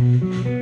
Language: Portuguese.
Música